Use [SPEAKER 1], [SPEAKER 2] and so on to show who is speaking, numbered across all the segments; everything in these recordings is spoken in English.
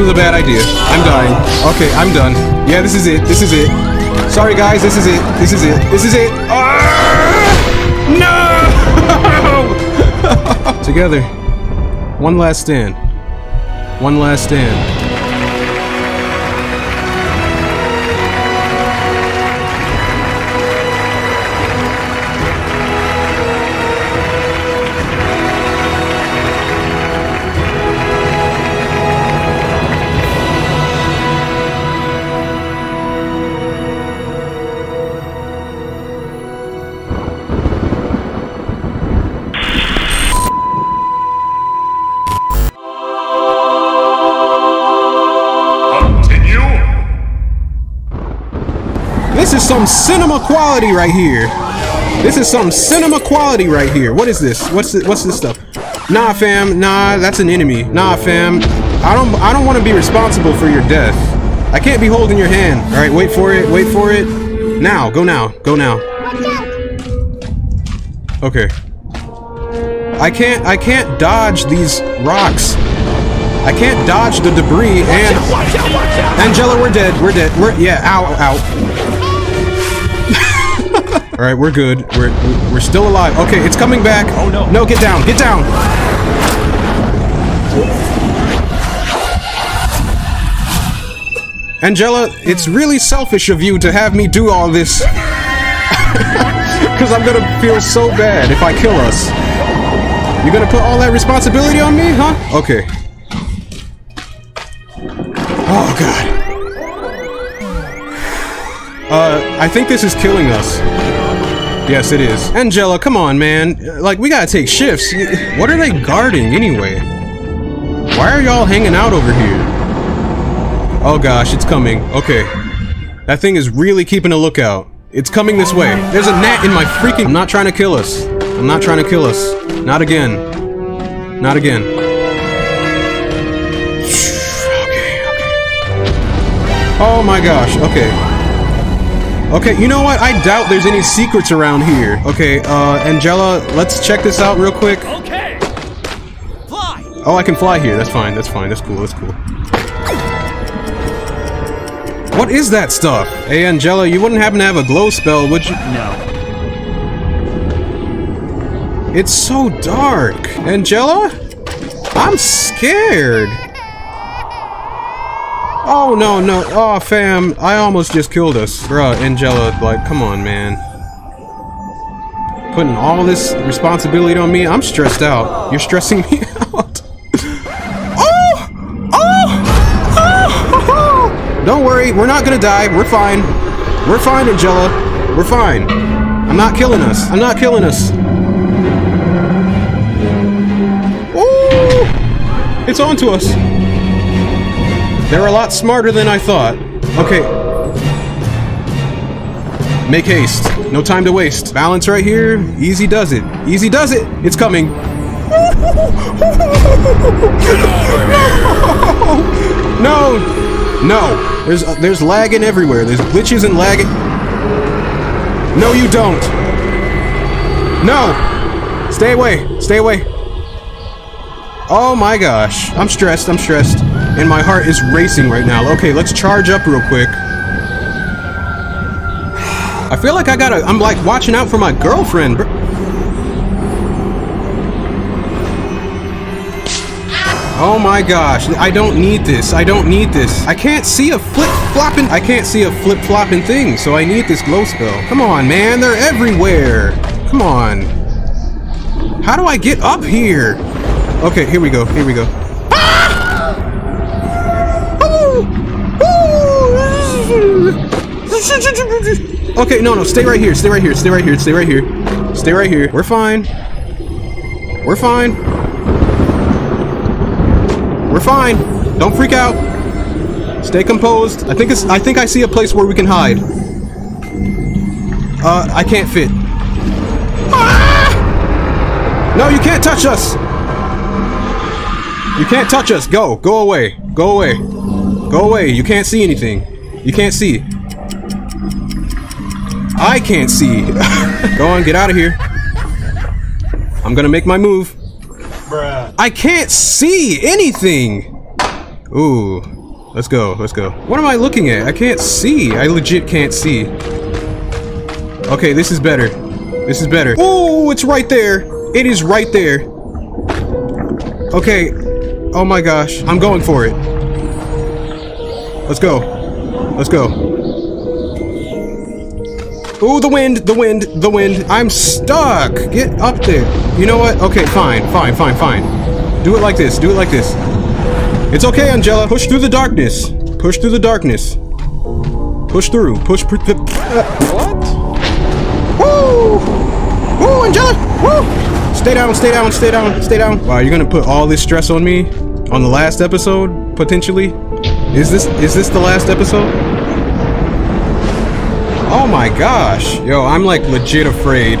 [SPEAKER 1] was a bad idea. I'm dying. Okay, I'm done. Yeah, this is it. This is it. Sorry, guys. This is it. This is it. This is it. Ah! No! Together. One last stand. One last stand. Some cinema quality right here. This is some cinema quality right here. What is this? What's this, what's this stuff? Nah, fam. Nah, that's an enemy. Nah, fam. I don't I don't want to be responsible for your death. I can't be holding your hand. All right, wait for it. Wait for it. Now, go now. Go now. Okay. I can't I can't dodge these rocks. I can't dodge the debris and Angela, we're dead. We're dead. We're yeah, ow, ow. All right, we're good. We're we're still alive. Okay, it's coming back. Oh no! No, get down! Get down! Angela, it's really selfish of you to have me do all this. Because I'm gonna feel so bad if I kill us. You're gonna put all that responsibility on me, huh? Okay. Oh, God. Uh, I think this is killing us. Yes, it is. Angela, come on, man. Like, we gotta take shifts. What are they guarding, anyway? Why are y'all hanging out over here? Oh gosh, it's coming. Okay. That thing is really keeping a lookout. It's coming this way. There's a gnat in my freaking- I'm not trying to kill us. I'm not trying to kill us. Not again. Not again. Okay, okay. Oh my gosh, okay. Okay, you know what? I doubt there's any secrets around here. Okay, uh, Angela, let's check this out real quick.
[SPEAKER 2] Okay. Fly.
[SPEAKER 1] Oh, I can fly here. That's fine. That's fine. That's cool. That's cool. What is that stuff? Hey, Angela, you wouldn't happen to have a glow spell, would you?
[SPEAKER 2] No.
[SPEAKER 1] It's so dark. Angela? I'm scared. Oh, no, no. Oh, fam. I almost just killed us. Bruh, Angela, like, come on, man. Putting all this responsibility on me? I'm stressed out. You're stressing me out. oh! Oh! Oh! Don't worry, we're not gonna die. We're fine. We're fine, Angela. We're fine. I'm not killing us. I'm not killing us. Ooh! It's on to us. They're a lot smarter than I thought. Okay. Make haste. No time to waste. Balance right here. Easy does it. Easy does it. It's coming. No! No! There's uh, there's lagging everywhere. There's glitches and lagging. No, you don't. No! Stay away. Stay away. Oh my gosh. I'm stressed. I'm stressed. And my heart is racing right now. Okay, let's charge up real quick. I feel like I gotta... I'm like watching out for my girlfriend. Oh my gosh, I don't need this. I don't need this. I can't see a flip-flopping... I can't see a flip-flopping thing, so I need this glow spell. Come on, man, they're everywhere. Come on. How do I get up here? Okay, here we go, here we go. Okay, no, no, stay right here, stay right here, stay right here, stay right here. Stay right here. We're fine. We're fine. We're fine. Don't freak out. Stay composed. I think it's I think I see a place where we can hide. Uh, I can't fit. Ah! No, you can't touch us. You can't touch us. Go. Go away. Go away. Go away. You can't see anything. You can't see. I can't see. Go on, get out of here. I'm gonna make my move.
[SPEAKER 2] Bruh.
[SPEAKER 1] I can't see anything. Ooh. Let's go, let's go. What am I looking at? I can't see. I legit can't see. Okay, this is better. This is better. Oh, it's right there. It is right there. Okay. Oh my gosh. I'm going for it. Let's go. Let's go. Ooh, the wind, the wind, the wind. I'm stuck. Get up there. You know what? Okay, fine, fine, fine, fine. Do it like this. Do it like this. It's okay, Angela. Push through the darkness. Push through the darkness. Push through. Push. Pr
[SPEAKER 3] What?
[SPEAKER 1] Woo! Woo, Angela! Woo! Stay down, stay down, stay down, stay down. Wow, you're gonna put all this stress on me on the last episode, potentially? Is this is this the last episode? Oh my gosh. Yo, I'm like legit afraid.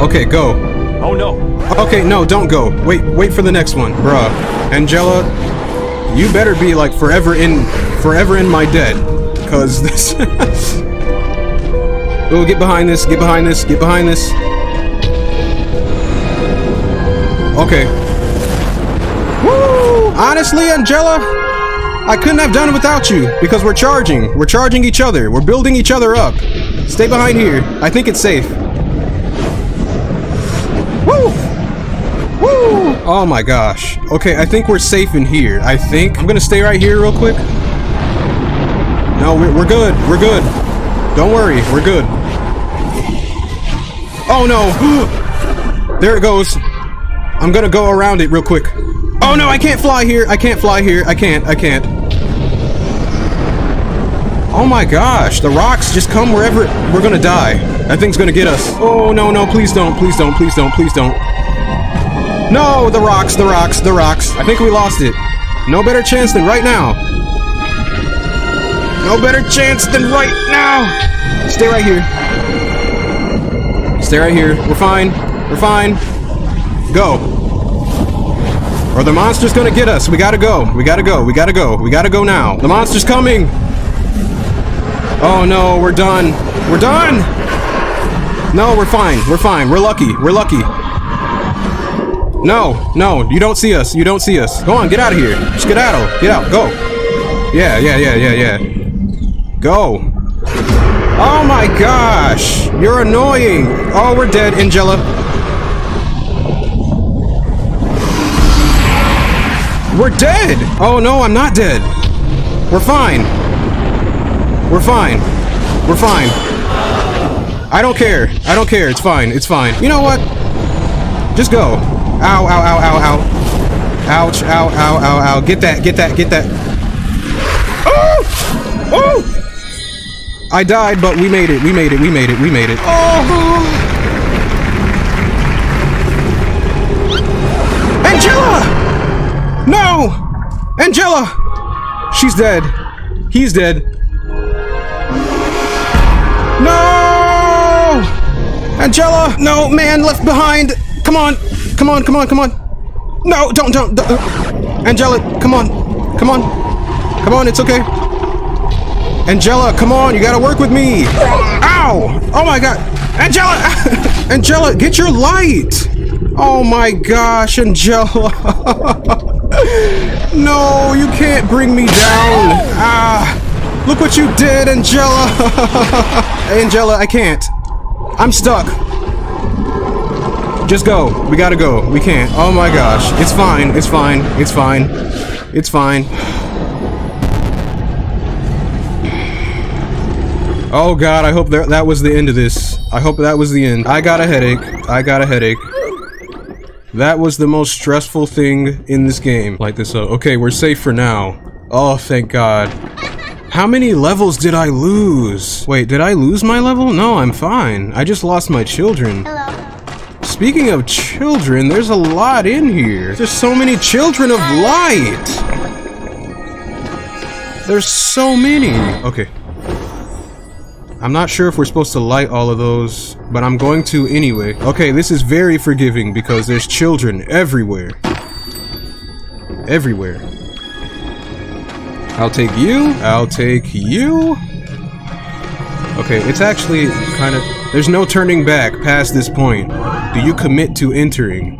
[SPEAKER 1] Okay, go.
[SPEAKER 2] Oh no.
[SPEAKER 1] Okay, no, don't go. Wait, wait for the next one, bruh. Angela, you better be like forever in, forever in my dead, cause this. oh, get behind this! Get behind this! Get behind this! Okay. Honestly, Angela, I couldn't have done it without you because we're charging. We're charging each other. We're building each other up. Stay behind here. I think it's safe. Woo! Woo! Oh my gosh. Okay, I think we're safe in here. I think. I'm gonna stay right here real quick. No, we're, we're good. We're good. Don't worry. We're good. Oh no! there it goes. I'm gonna go around it real quick. Oh no, I can't fly here. I can't fly here. I can't. I can't. Oh my gosh, the rocks just come wherever we're gonna die. That thing's gonna get us. Oh no, no, please don't, please don't, please don't, please don't. No, the rocks, the rocks, the rocks. I think we lost it. No better chance than right now. No better chance than right now. Stay right here. Stay right here. We're fine. We're fine. Go. Or the monster's gonna get us. We gotta go. We gotta go. We gotta go. We gotta go now. The monster's coming. Oh no, we're done. We're done! No, we're fine. We're fine. We're lucky. We're lucky. No, no, you don't see us. You don't see us. Go on, get out of here. Out. Get out. Go. Yeah, yeah, yeah, yeah, yeah. Go. Oh my gosh! You're annoying! Oh, we're dead, Angela. We're dead! Oh no, I'm not dead. We're fine. We're fine. We're fine. I don't care. I don't care. It's fine. It's fine. You know what? Just go. Ow, ow, ow, ow, ow. Ouch, ow, ow, ow, ow. Get that, get that, get that. Oh! Oh! I died, but we made it. We made it. We made it. We made it. Oh! Angela! No! Angela! She's dead. He's dead. No! Angela! No, man, left behind! Come on! Come on, come on, come on! No, don't, don't, don't. Angela, come on. Come on. Come on, it's okay. Angela, come on, you gotta work with me! Ow! Oh my god! Angela! Angela, get your light! Oh my gosh, Angela! no, you can't bring me down! Ah! Look what you did, Angela! Angela, I can't. I'm stuck. Just go. We gotta go. We can't. Oh my gosh. It's fine. It's fine. It's fine. It's fine. Oh god, I hope that, that was the end of this. I hope that was the end. I got a headache. I got a headache. That was the most stressful thing in this game. Like this up. Okay, we're safe for now. Oh, thank god. How many levels did I lose? Wait, did I lose my level? No, I'm fine. I just lost my children. Hello. Speaking of children, there's a lot in here. There's so many children of light. There's so many. Okay. I'm not sure if we're supposed to light all of those, but I'm going to anyway. Okay, this is very forgiving because there's children everywhere. Everywhere. I'll take you. I'll take you. Okay, it's actually kind of... There's no turning back past this point. Do you commit to entering?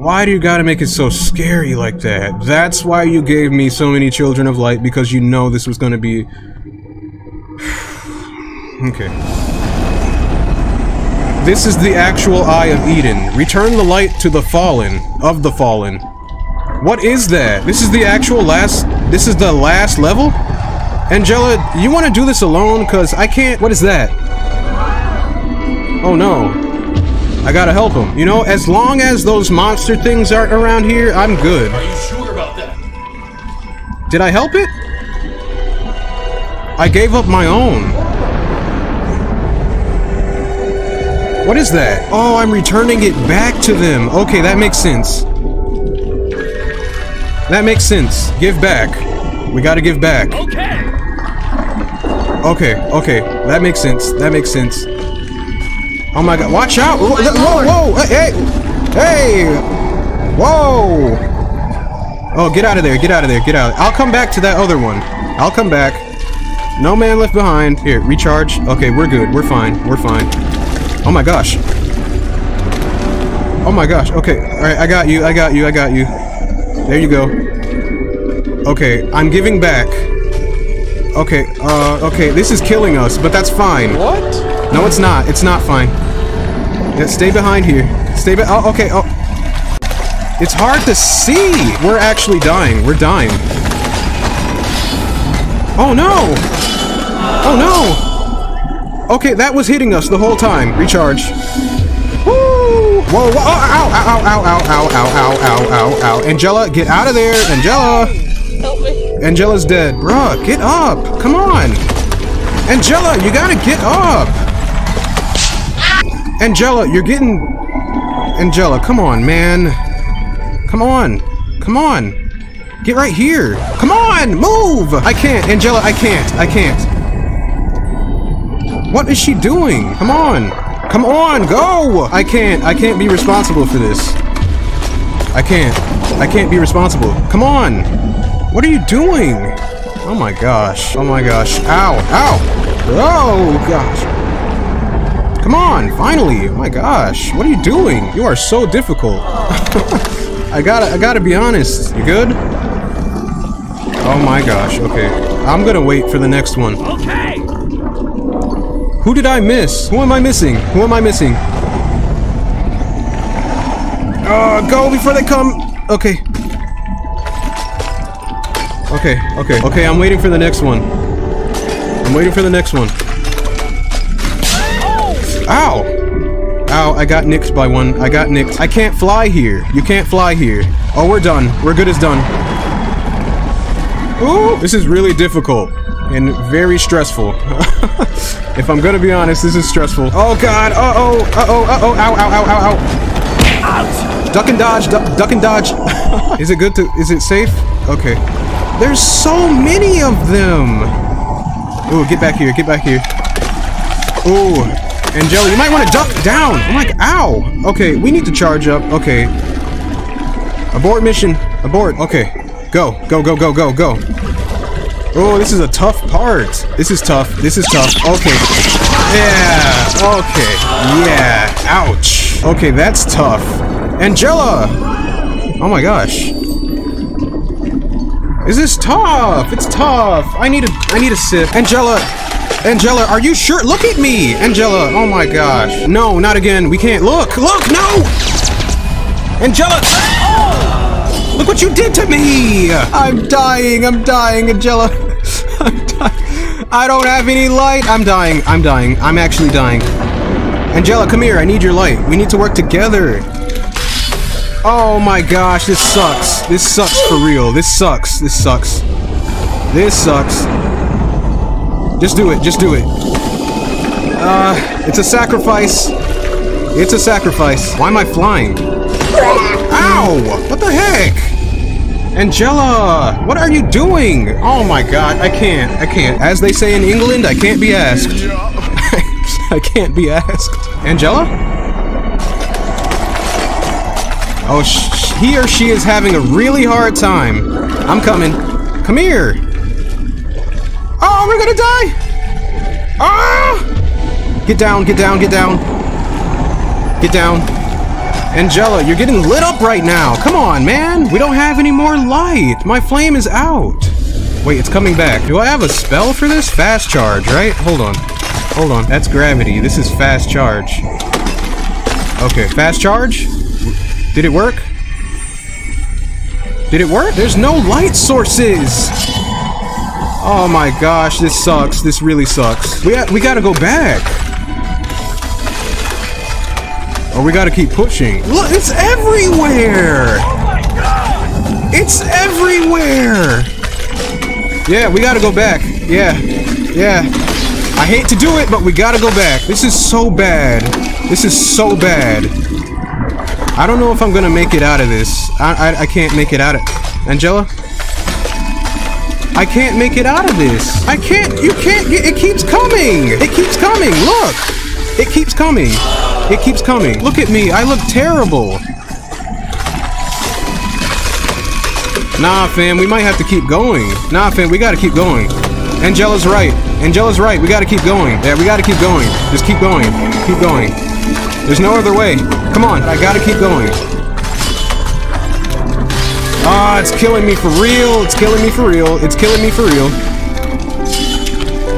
[SPEAKER 1] Why do you gotta make it so scary like that? That's why you gave me so many Children of Light, because you know this was gonna be... okay. This is the actual Eye of Eden. Return the light to the fallen, of the fallen. What is that? This is the actual last... This is the last level? Angela, you want to do this alone? Because I can't... What is that? Oh no. I gotta help him. You know, as long as those monster things aren't around here, I'm good.
[SPEAKER 2] Are you sure about that?
[SPEAKER 1] Did I help it? I gave up my own. What is that? Oh, I'm returning it back to them. Okay, that makes sense. That makes sense. Give back. We gotta give back.
[SPEAKER 2] Okay.
[SPEAKER 1] Okay, okay. That makes sense. That makes sense. Oh my god. Watch out! Oh whoa, whoa, whoa! Hey! Hey! Whoa! Oh, get out of there. Get out of there. Get out. I'll come back to that other one. I'll come back. No man left behind. Here, recharge. Okay, we're good. We're fine. We're fine. Oh my gosh. Oh my gosh. Okay. Alright, I got you. I got you. I got you. There you go. Okay, I'm giving back. Okay, uh, okay, this is killing us, but that's fine.
[SPEAKER 3] What?
[SPEAKER 1] No, it's not. It's not fine. Yeah, stay behind here. Stay be- oh, okay, oh. It's hard to see! We're actually dying. We're dying. Oh no! Oh no! Okay, that was hitting us the whole time. Recharge. Woo! Whoa, whoa, oh, ow, ow, ow, ow, ow, ow, ow, ow, ow, ow. Angela, get out of there! Angela!
[SPEAKER 3] Help me.
[SPEAKER 1] Angela's dead. Bruh, get up! Come on! Angela, you gotta get up! Angela, you're getting... Angela, come on, man. Come on. Come on. Get right here. Come on, move! I can't, Angela, I can't. I can't. What is she doing? Come on. Come on, go! I can't. I can't be responsible for this. I can't. I can't be responsible. Come on! What are you doing? Oh my gosh. Oh my gosh. Ow. Ow. Oh gosh. Come on, finally. Oh my gosh. What are you doing? You are so difficult. I gotta I gotta be honest. You good? Oh my gosh. Okay. I'm gonna wait for the next one.
[SPEAKER 2] Okay.
[SPEAKER 1] Who did I miss? Who am I missing? Who am I missing? Uh, go before they come. Okay. Okay, okay, okay, I'm waiting for the next one. I'm waiting for the next one. Ow! Ow, I got nicked by one. I got nicked. I can't fly here. You can't fly here. Oh, we're done. We're good as done. Ooh, this is really difficult and very stressful. if I'm gonna be honest, this is stressful. Oh god, uh-oh, uh-oh, uh-oh, ow, ow, ow, ow, ow. Duck and dodge, duck, duck and dodge. is it good to, is it safe? Okay. There's so many of them. Ooh, get back here, get back here. Ooh, Angela, you might want to duck down. I'm like, ow. Okay, we need to charge up. Okay. Abort mission. Abort. Okay. Go, go, go, go, go, go. Oh, this is a tough part. This is tough. This is tough. Okay. Yeah. Okay. Yeah. Ouch. Okay, that's tough. Angela! Oh my gosh. Is this tough? It's tough. I need a I need a sip. Angela! Angela, are you sure? Look at me! Angela, oh my gosh. No, not again. We can't. Look! Look! No! Angela! Oh! Look what you did to me! I'm dying. I'm dying, Angela. I'm dying. I don't have any light. I'm dying. I'm dying. I'm actually dying. Angela, come here. I need your light. We need to work together. Oh my gosh, this sucks. This sucks for real. This sucks. This sucks. This sucks. Just do it. Just do it. Uh, it's a sacrifice. It's a sacrifice. Why am I flying? Ow! What the heck? Angela, what are you doing? Oh my god, I can't. I can't. As they say in England, I can't be asked. I can't be asked. Angela? Oh, sh he or she is having a really hard time. I'm coming. Come here. Oh, we're gonna die. Ah! Get down, get down, get down. Get down. Angela, you're getting lit up right now. Come on, man. We don't have any more light. My flame is out. Wait, it's coming back. Do I have a spell for this? Fast charge, right? Hold on. Hold on. That's gravity. This is fast charge. Okay, fast charge? Did it work? Did it work? There's no light sources! Oh my gosh, this sucks. This really sucks. We, we gotta go back. Or we gotta keep pushing. Look, it's everywhere! Oh It's everywhere! Yeah, we gotta go back. Yeah, yeah. I hate to do it, but we gotta go back. This is so bad. This is so bad. I don't know if I'm gonna make it out of this. I, I, I can't make it out of... Angela? I can't make it out of this. I can't, you can't get, it keeps coming. It keeps coming, look. It keeps coming. It keeps coming. Look at me, I look terrible. Nah, fam, we might have to keep going. Nah, fam, we gotta keep going. Angela's right. Angela's right. We gotta keep going. Yeah, we gotta keep going. Just keep going. Keep going. There's no other way. Come on, I gotta keep going. Ah, it's killing me for real. It's killing me for real. It's killing me for real.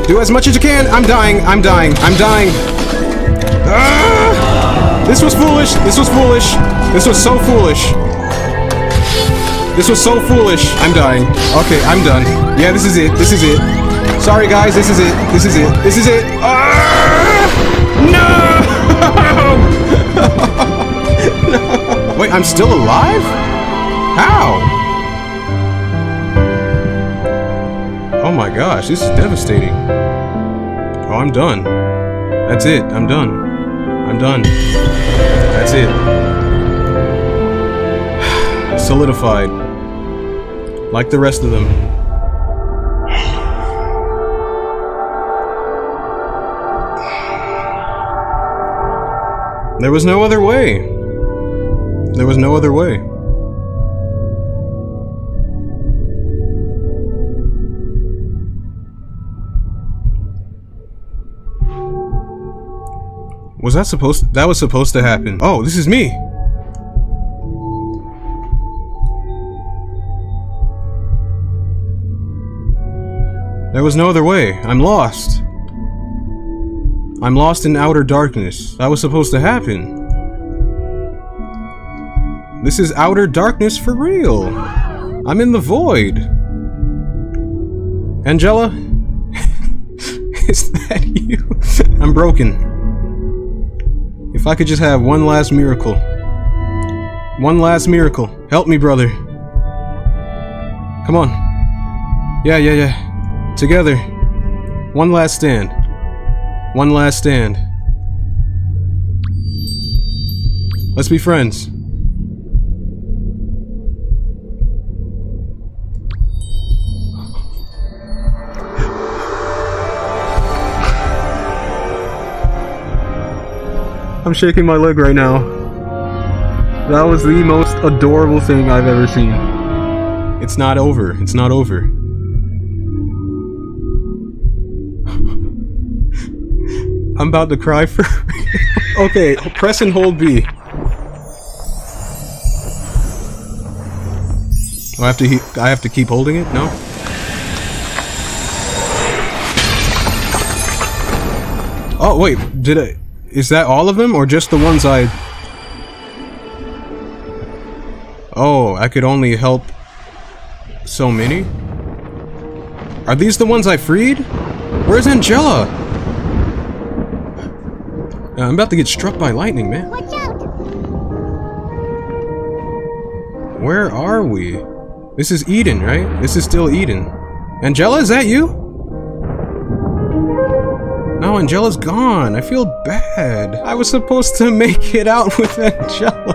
[SPEAKER 1] Do as much as you can. I'm dying. I'm dying. I'm dying. Ah! This was foolish. This was foolish. This was so foolish. This was so foolish. I'm dying. Okay, I'm done. Yeah, this is it. This is it. Sorry, guys. This is it. This is it. This is it. Ah! No! no! Wait, I'm still alive? How? Oh my gosh, this is devastating. Oh, I'm done. That's it. I'm done. I'm done. That's it. Solidified. Like the rest of them. There was no other way. There was no other way. Was that supposed that was supposed to happen? Oh, this is me. There was no other way. I'm lost. I'm lost in outer darkness. That was supposed to happen. This is outer darkness for real. I'm in the void. Angela? is that you? I'm broken. I could just have one last miracle. One last miracle. Help me, brother. Come on. Yeah, yeah, yeah. Together. One last stand. One last stand. Let's be friends. I'm shaking my leg right now. That was the most adorable thing I've ever seen. It's not over. It's not over. I'm about to cry for Okay, press and hold B. I have to I have to keep holding it? No? Oh, wait, did I is that all of them, or just the ones I... Oh, I could only help so many? Are these the ones I freed? Where's Angela? Uh, I'm about to get struck by lightning, man.
[SPEAKER 3] Watch out!
[SPEAKER 1] Where are we? This is Eden, right? This is still Eden. Angela, is that you? No, Angela's gone. I feel bad. I was supposed to make it out with Angela.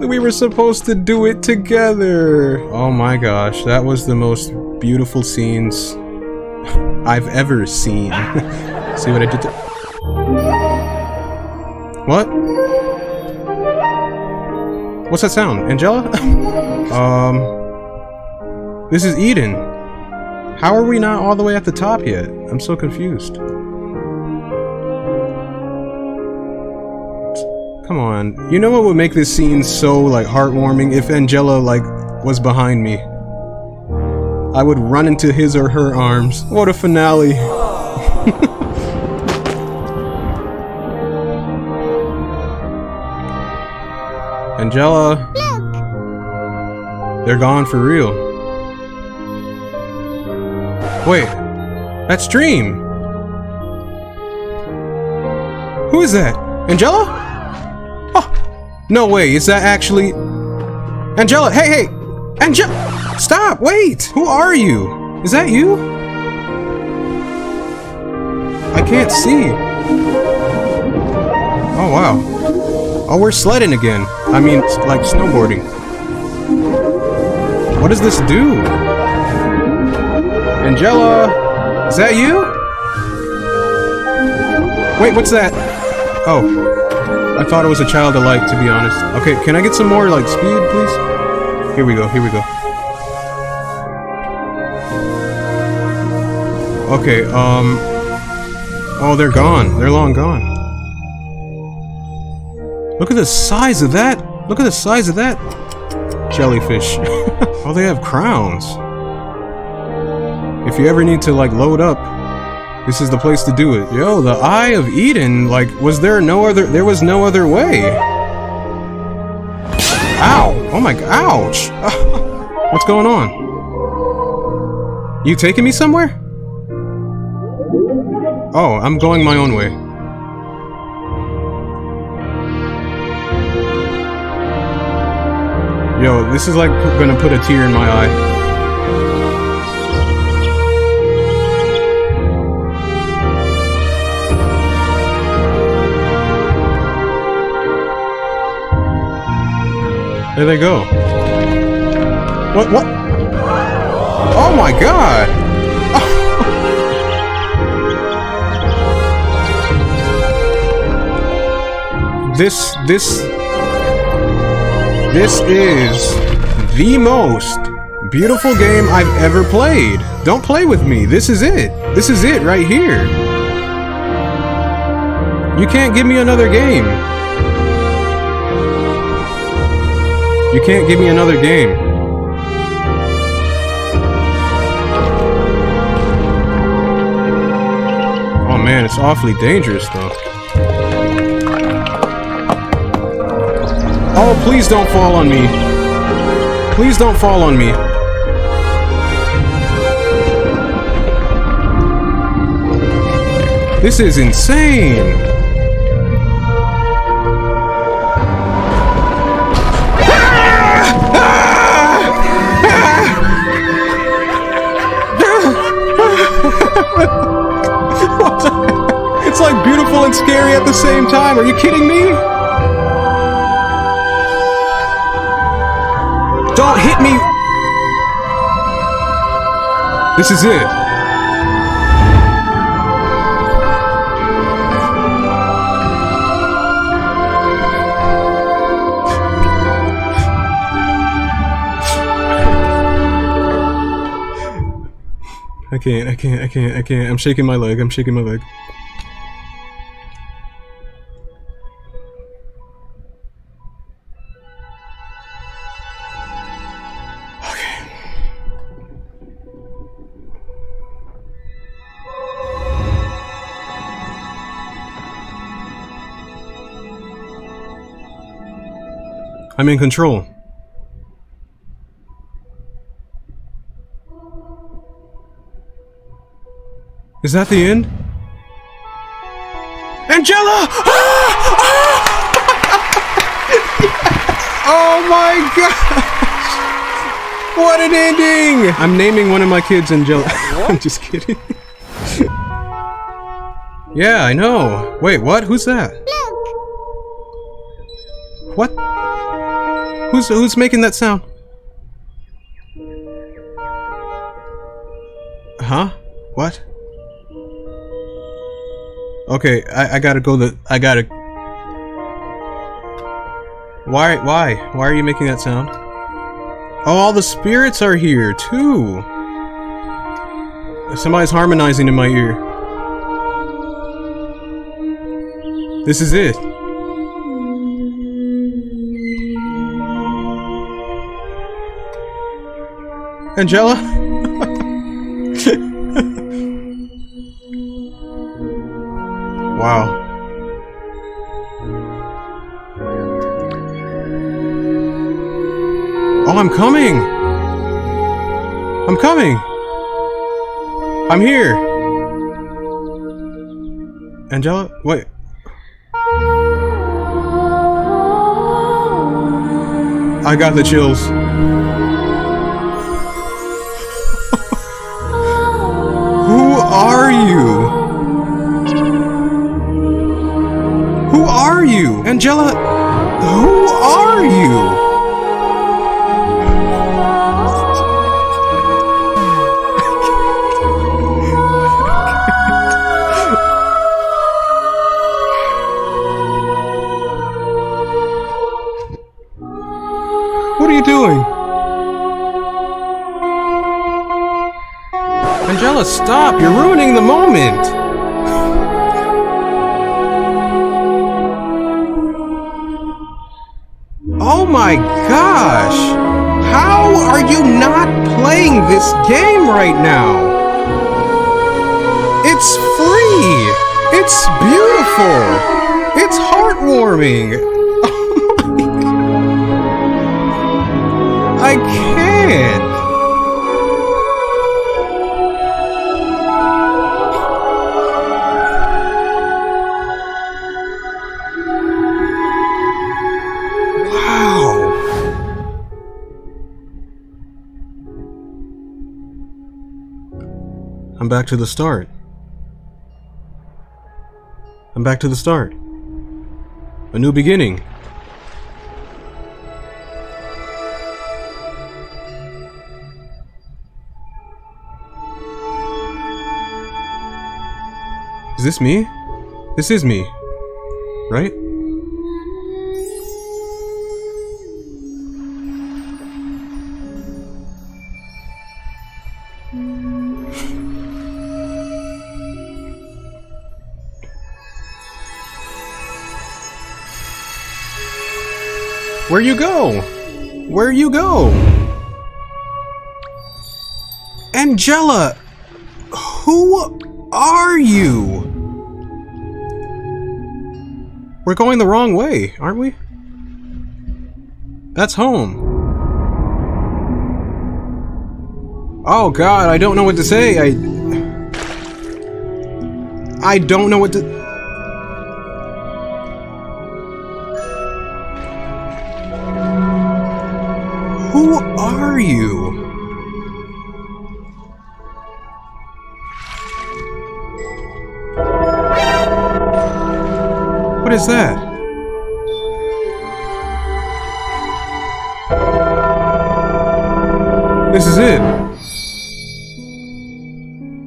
[SPEAKER 1] we were supposed to do it together. Oh my gosh, that was the most beautiful scenes I've ever seen. See what I did What? What's that sound? Angela? um... This is Eden. How are we not all the way at the top yet? I'm so confused. Come on. You know what would make this scene so, like, heartwarming? If Angela, like, was behind me. I would run into his or her arms. What a finale. Angela. Look. They're gone for real. Wait. That's Dream. Who is that? Angela? Oh, no way. Is that actually... Angela, hey, hey! Angela! Stop, wait! Who are you? Is that you? I can't see. Oh, wow. Oh, we're sledding again. I mean, like snowboarding. What does this do? Angela? Is that you? Wait, what's that? Oh. I thought it was a child light, to be honest. Okay, can I get some more, like, speed, please? Here we go, here we go. Okay, um... Oh, they're gone. They're long gone. Look at the size of that! Look at the size of that jellyfish. oh, they have crowns. If you ever need to, like, load up, this is the place to do it. Yo, the Eye of Eden, like, was there no other- there was no other way. Ow! Oh my- ouch! What's going on? You taking me somewhere? Oh, I'm going my own way. Yo, this is like gonna put a tear in my eye. There they go. What? What? Oh my god! this, this, this is the most beautiful game I've ever played. Don't play with me. This is it. This is it right here. You can't give me another game. You can't give me another game. Oh man, it's awfully dangerous though. Oh, please don't fall on me. Please don't fall on me. This is insane. Scary at the same time. Are you kidding me? Don't hit me! This is it. I can't, I can't, I can't, I can't. I'm shaking my leg, I'm shaking my leg. I'm in control. Is that the end? Angela! Ah! Ah! oh my gosh! What an ending! I'm naming one of my kids Angela. I'm just kidding. yeah, I know. Wait, what? Who's that? What? Who's who's making that sound? Huh? What? Okay, I, I gotta go the I gotta Why why? Why are you making that sound? Oh all the spirits are here too! Somebody's harmonizing in my ear. This is it. Angela? wow. Oh, I'm coming! I'm coming! I'm here! Angela? Wait. I got the chills. Are you? Who are you? Angela, who are you? What are you doing? Angela, stop! You're ruining the moment! Oh my gosh! How are you not playing this game right now? It's free! It's beautiful! It's heartwarming! Oh I can't! I'm back to the start. I'm back to the start. A new beginning. Is this me? This is me. Right? Where you go? Where you go? Angela! Who are you? We're going the wrong way, aren't we? That's home. Oh god, I don't know what to say. I I don't know what to you? What is that? This is it.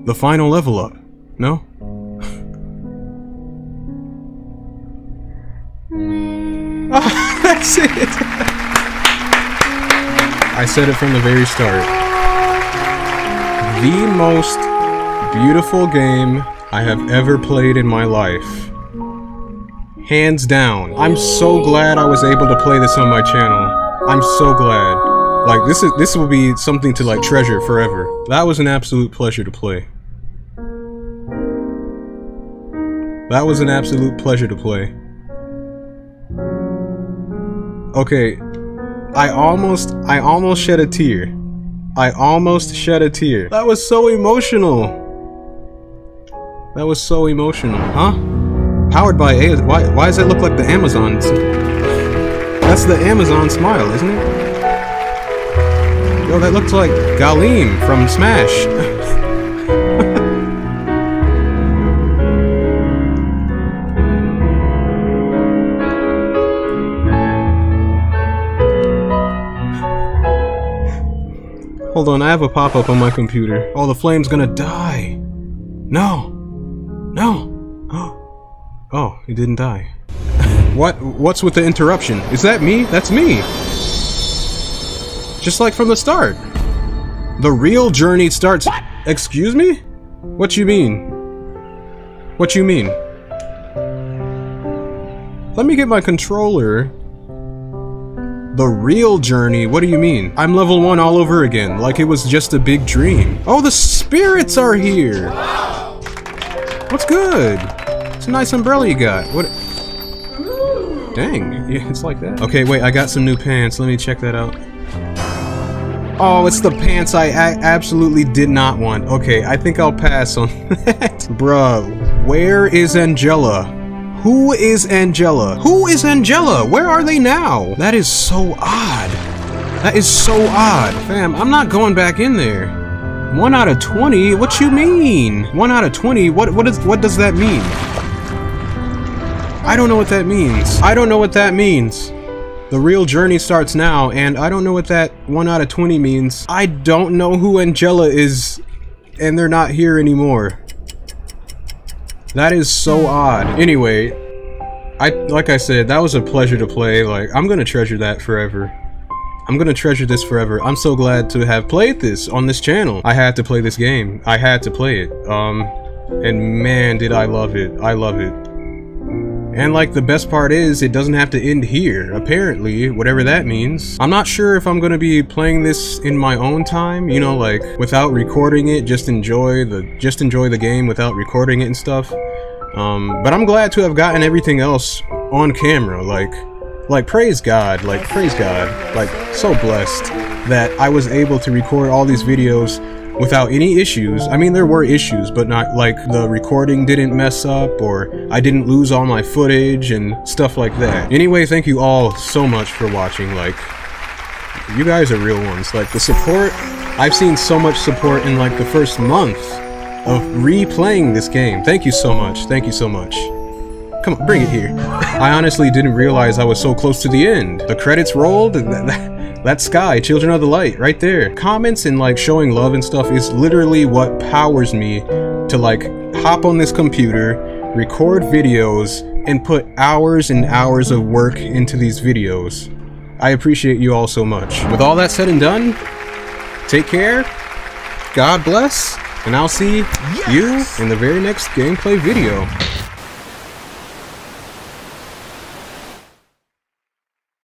[SPEAKER 1] The final level up. No? Ah, that's it. I said it from the very start. The most beautiful game I have ever played in my life. Hands down. I'm so glad I was able to play this on my channel. I'm so glad. Like this is this will be something to like treasure forever. That was an absolute pleasure to play. That was an absolute pleasure to play. Okay, I almost I almost shed a tear. I almost shed a tear. That was so emotional. That was so emotional, huh? Powered by A. Why, why does it look like the Amazon? That's the Amazon smile, isn't it? Yo, that looks like Galeem from Smash. Hold on, I have a pop-up on my computer. Oh, the flame's gonna die. No. No. Oh, he didn't die. what? What's with the interruption? Is that me? That's me. Just like from the start. The real journey starts- what? Excuse me? What you mean? What you mean? Let me get my controller. The real journey? What do you mean? I'm level 1 all over again, like it was just a big dream. Oh, the spirits are here! What's good? It's a nice umbrella you got. What? Dang, yeah, it's like that. Okay, wait, I got some new pants. Let me check that out. Oh, it's the pants I, I absolutely did not want. Okay, I think I'll pass on that. Bruh, where is Angela? Who is Angela? Who is Angela? Where are they now? That is so odd. That is so odd. Fam, I'm not going back in there. 1 out of 20? What you mean? 1 out of 20? What what is what does that mean? I don't know what that means. I don't know what that means. The real journey starts now, and I don't know what that 1 out of 20 means. I don't know who Angela is, and they're not here anymore. That is so odd. Anyway, I like I said, that was a pleasure to play. Like, I'm gonna treasure that forever. I'm gonna treasure this forever. I'm so glad to have played this on this channel. I had to play this game. I had to play it. Um, and man, did I love it. I love it. And like the best part is, it doesn't have to end here, apparently, whatever that means. I'm not sure if I'm gonna be playing this in my own time, you know, like without recording it, just enjoy the just enjoy the game without recording it and stuff. Um, but I'm glad to have gotten everything else on camera, like like praise God, like praise God, like so blessed that I was able to record all these videos without any issues. I mean, there were issues, but not like the recording didn't mess up or I didn't lose all my footage and stuff like that. Anyway, thank you all so much for watching. Like, you guys are real ones. Like, the support, I've seen so much support in like the first month of replaying this game. Thank you so much. Thank you so much. Come on, bring it here. I honestly didn't realize I was so close to the end. The credits rolled and that, that sky, Children of the Light, right there. Comments and like showing love and stuff is literally what powers me to like hop on this computer, record videos, and put hours and hours of work into these videos. I appreciate you all so much. With all that said and done, take care, God bless, and I'll see you in the very next gameplay video.